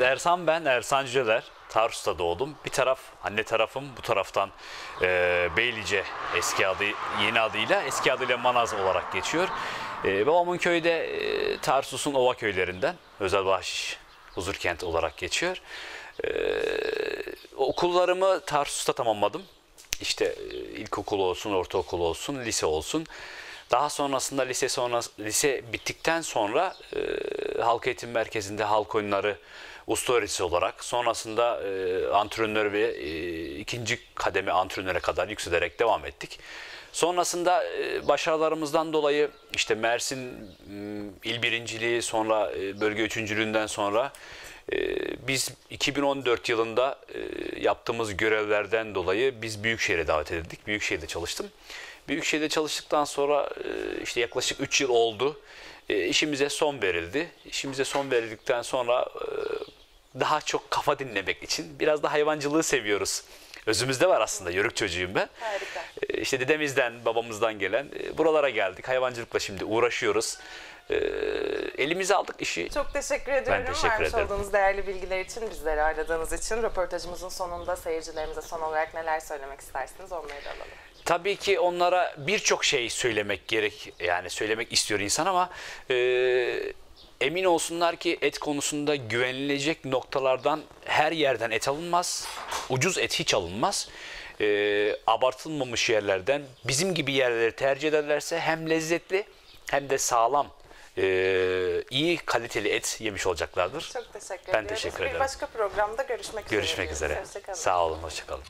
Ersan ben, Ersan Cüceler. Tarsus'ta doğdum. Bir taraf anne tarafım, bu taraftan e, Beylice eski adı, yeni adıyla, eski adıyla Manaz olarak geçiyor. E, babamın köyü de e, Tarsus'un ova köylerinden, Özel Bahşiş Huzurkent olarak geçiyor. E, okullarımı Tarsus'ta tamamladım. İşte e, ilkokul olsun, ortaokul olsun, lise olsun. Daha sonrasında lise sonra lise bittikten sonra e, halk eğitim merkezinde halk oyunları usta öğretisi olarak sonrasında e, antrenör ve e, ikinci kademe antrenöre kadar yükselerek devam ettik. Sonrasında başarılarımızdan dolayı işte Mersin il birinciliği sonra bölge üçüncülüğünden sonra biz 2014 yılında yaptığımız görevlerden dolayı biz Büyükşehir'e davet edildik. Büyükşehir'de çalıştım. Büyükşehir'de çalıştıktan sonra e, işte yaklaşık 3 yıl oldu. E, işimize son verildi. İşimize son verildikten sonra e, daha çok kafa dinlemek için biraz da hayvancılığı seviyoruz. Özümüzde var aslında. Yörük çocuğuyum ben. Harika. İşte dedemizden, babamızdan gelen buralara geldik. Hayvancılıkla şimdi uğraşıyoruz. Elimize aldık işi. Çok teşekkür ediyorum teşekkür vermiş ederim. olduğunuz değerli bilgiler için, bizleri aradığınız için. Röportajımızın sonunda seyircilerimize son olarak neler söylemek istersiniz onları da alalım. Tabii ki onlara birçok şey söylemek gerek yani söylemek istiyor insan ama e, emin olsunlar ki et konusunda güvenilecek noktalardan her yerden et alınmaz. Ucuz et hiç alınmaz. E, abartılmamış yerlerden bizim gibi yerleri tercih ederlerse hem lezzetli hem de sağlam e, iyi kaliteli et yemiş olacaklardır. Çok teşekkür Ben ediyoruz. teşekkür Bir ederim. başka programda görüşmek üzere. Görüşmek üzere. Hoşça kalın. Sağ olun, hoşçakalın.